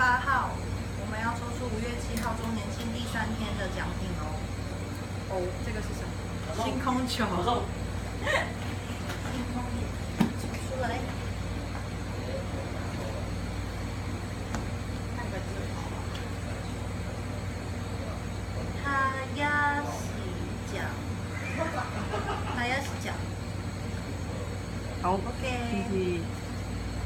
八号，我们要抽出五月七号周年庆第三天的奖品哦。哦，这个是什么？星空球，星空球，出来！哎呀，洗脚！哎呀，洗脚！好，OK。